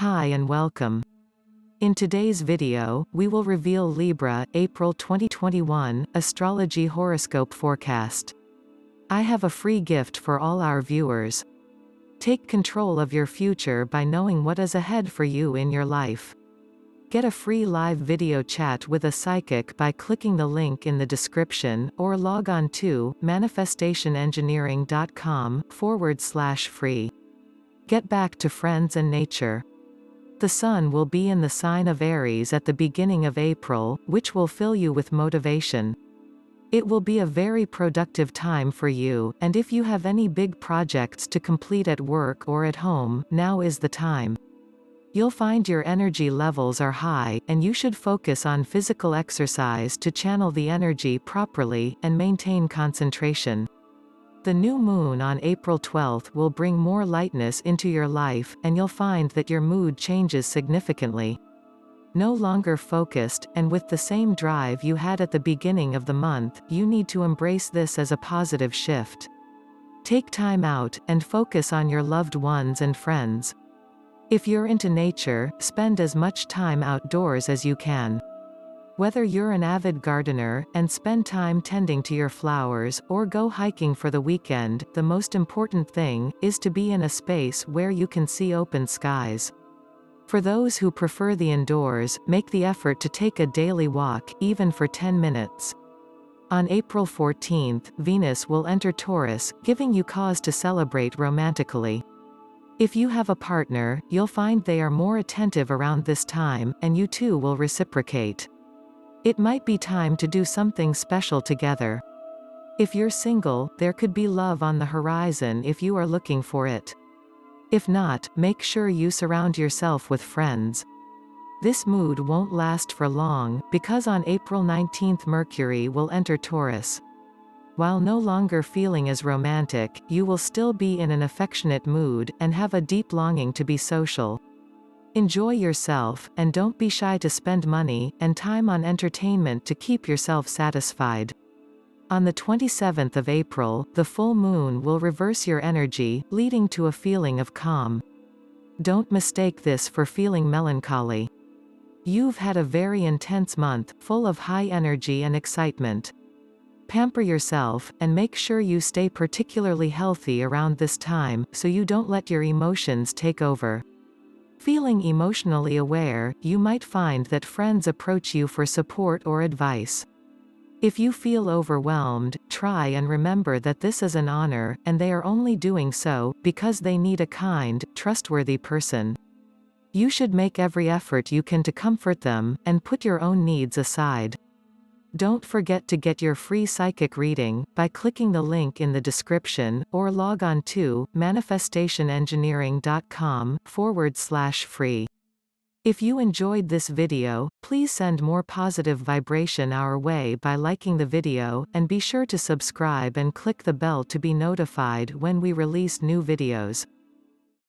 Hi and welcome. In today's video, we will reveal Libra, April 2021, Astrology Horoscope Forecast. I have a free gift for all our viewers. Take control of your future by knowing what is ahead for you in your life. Get a free live video chat with a psychic by clicking the link in the description, or log on to manifestationengineering.com forward slash free. Get back to friends and nature. The sun will be in the sign of Aries at the beginning of April, which will fill you with motivation. It will be a very productive time for you, and if you have any big projects to complete at work or at home, now is the time. You'll find your energy levels are high, and you should focus on physical exercise to channel the energy properly, and maintain concentration. The new moon on April 12 will bring more lightness into your life, and you'll find that your mood changes significantly. No longer focused, and with the same drive you had at the beginning of the month, you need to embrace this as a positive shift. Take time out, and focus on your loved ones and friends. If you're into nature, spend as much time outdoors as you can. Whether you're an avid gardener, and spend time tending to your flowers, or go hiking for the weekend, the most important thing, is to be in a space where you can see open skies. For those who prefer the indoors, make the effort to take a daily walk, even for 10 minutes. On April 14, Venus will enter Taurus, giving you cause to celebrate romantically. If you have a partner, you'll find they are more attentive around this time, and you too will reciprocate. It might be time to do something special together. If you're single, there could be love on the horizon if you are looking for it. If not, make sure you surround yourself with friends. This mood won't last for long, because on April 19 Mercury will enter Taurus. While no longer feeling as romantic, you will still be in an affectionate mood, and have a deep longing to be social. Enjoy yourself, and don't be shy to spend money, and time on entertainment to keep yourself satisfied. On the 27th of April, the full moon will reverse your energy, leading to a feeling of calm. Don't mistake this for feeling melancholy. You've had a very intense month, full of high energy and excitement. Pamper yourself, and make sure you stay particularly healthy around this time, so you don't let your emotions take over. Feeling emotionally aware, you might find that friends approach you for support or advice. If you feel overwhelmed, try and remember that this is an honor, and they are only doing so, because they need a kind, trustworthy person. You should make every effort you can to comfort them, and put your own needs aside. Don't forget to get your free psychic reading, by clicking the link in the description, or log on to, manifestationengineering.com, forward slash free. If you enjoyed this video, please send more positive vibration our way by liking the video, and be sure to subscribe and click the bell to be notified when we release new videos.